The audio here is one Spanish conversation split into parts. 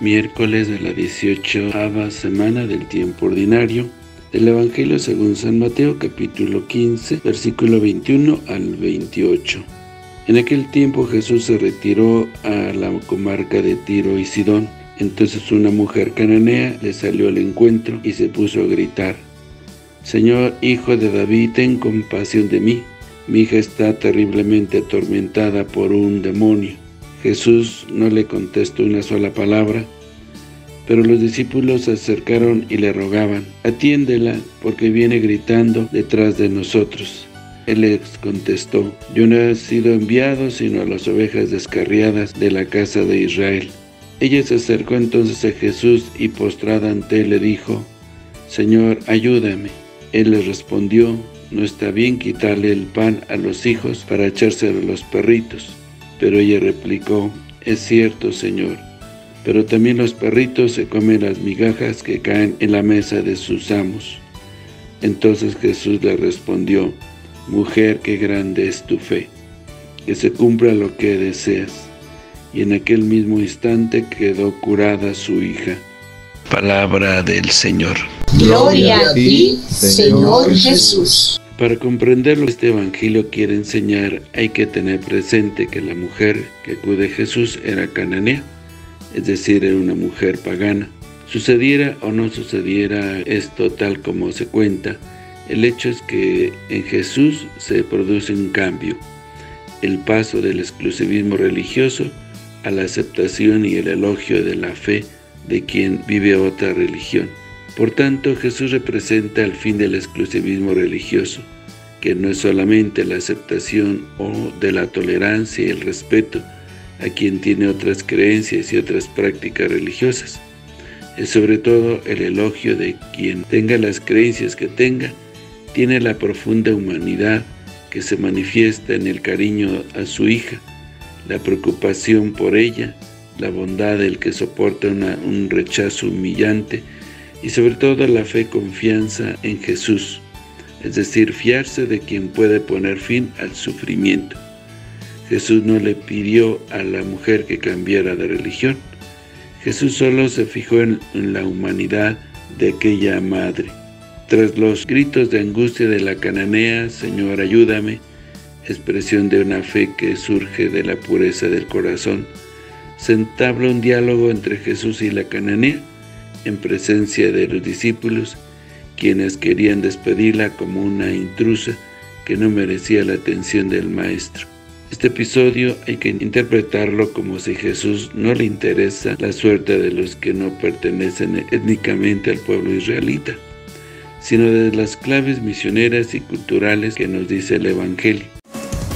miércoles de la 18 semana del tiempo ordinario del Evangelio según San Mateo capítulo 15 versículo 21 al 28. En aquel tiempo Jesús se retiró a la comarca de Tiro y Sidón. Entonces una mujer cananea le salió al encuentro y se puso a gritar, Señor, hijo de David, ten compasión de mí. Mi hija está terriblemente atormentada por un demonio. Jesús no le contestó una sola palabra, pero los discípulos se acercaron y le rogaban, «Atiéndela, porque viene gritando detrás de nosotros». Él les contestó, «Yo no he sido enviado sino a las ovejas descarriadas de la casa de Israel». Ella se acercó entonces a Jesús y postrada ante él le dijo, «Señor, ayúdame». Él le respondió, «No está bien quitarle el pan a los hijos para echárselo a los perritos». Pero ella replicó, «Es cierto, Señor, pero también los perritos se comen las migajas que caen en la mesa de sus amos». Entonces Jesús le respondió, «Mujer, qué grande es tu fe, que se cumpla lo que deseas». Y en aquel mismo instante quedó curada su hija. Palabra del Señor. Gloria a ti, Señor Jesús. Para comprender lo que este Evangelio quiere enseñar, hay que tener presente que la mujer que acude a Jesús era cananea, es decir, era una mujer pagana. Sucediera o no sucediera esto tal como se cuenta, el hecho es que en Jesús se produce un cambio, el paso del exclusivismo religioso a la aceptación y el elogio de la fe de quien vive otra religión. Por tanto, Jesús representa el fin del exclusivismo religioso, que no es solamente la aceptación o de la tolerancia y el respeto a quien tiene otras creencias y otras prácticas religiosas. Es sobre todo el elogio de quien tenga las creencias que tenga, tiene la profunda humanidad que se manifiesta en el cariño a su hija, la preocupación por ella, la bondad del que soporta un rechazo humillante y sobre todo la fe confianza en Jesús, es decir, fiarse de quien puede poner fin al sufrimiento. Jesús no le pidió a la mujer que cambiara de religión, Jesús solo se fijó en, la humanidad de aquella madre. Tras los gritos de angustia de la cananea, Señor, ayúdame, expresión de una fe que surge de la pureza del corazón, se entabla un diálogo entre Jesús y la cananea, en presencia de los discípulos, quienes querían despedirla como una intrusa que no merecía la atención del Maestro. Este episodio hay que interpretarlo como si Jesús no le interesa la suerte de los que no pertenecen étnicamente al pueblo israelita, sino de las claves misioneras y culturales que nos dice el Evangelio.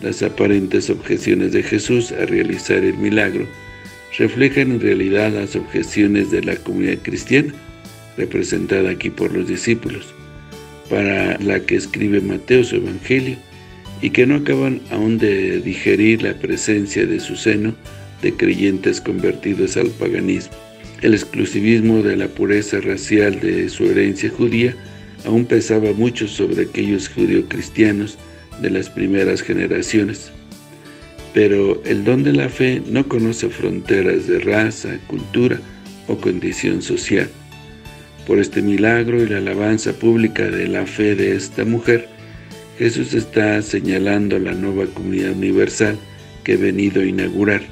Las aparentes objeciones de Jesús a realizar el milagro reflejan en realidad las objeciones de la comunidad cristiana, representada aquí por los discípulos, para la que escribe Mateo su Evangelio, y que no acaban aún de digerir la presencia de su seno de creyentes convertidos al paganismo. El exclusivismo de la pureza racial de su herencia judía aún pesaba mucho sobre aquellos judío-cristianos de las primeras generaciones. Pero el don de la fe no conoce fronteras de raza, cultura o condición social. Por este milagro y la alabanza pública de la fe de esta mujer, Jesús está señalando la nueva comunidad universal que ha venido a inaugurar,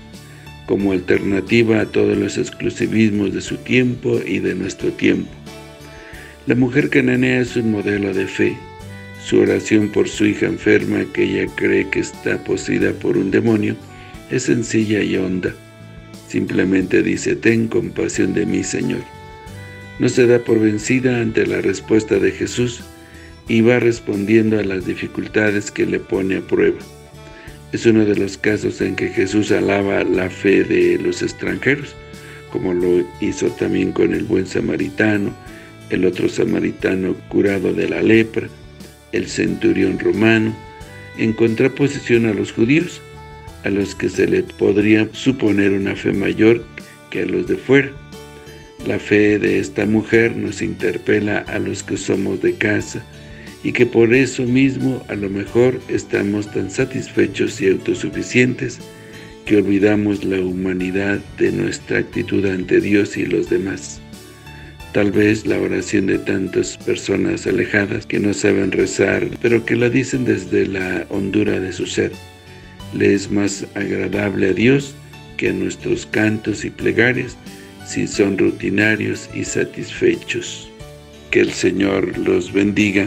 como alternativa a todos los exclusivismos de su tiempo y de nuestro tiempo. La mujer cananea es un modelo de fe. Su oración por su hija enferma, que ella cree que está poseída por un demonio, es sencilla y honda. Simplemente dice, ten compasión de mí, Señor. No se da por vencida ante la respuesta de Jesús y va respondiendo a las dificultades que le pone a prueba. Es uno de los casos en que Jesús alaba la fe de los extranjeros, como lo hizo también con el buen samaritano, el otro samaritano curado de la lepra, el centurión romano, en contraposición a los judíos, a los que se le podría suponer una fe mayor que a los de fuera. La fe de esta mujer nos interpela a los que somos de casa y que por eso mismo a lo mejor estamos tan satisfechos y autosuficientes que olvidamos la humanidad de nuestra actitud ante Dios y los demás. Tal vez la oración de tantas personas alejadas que no saben rezar, pero que la dicen desde la hondura de su ser, le es más agradable a Dios que a nuestros cantos y plegarias si son rutinarios y satisfechos. Que el Señor los bendiga.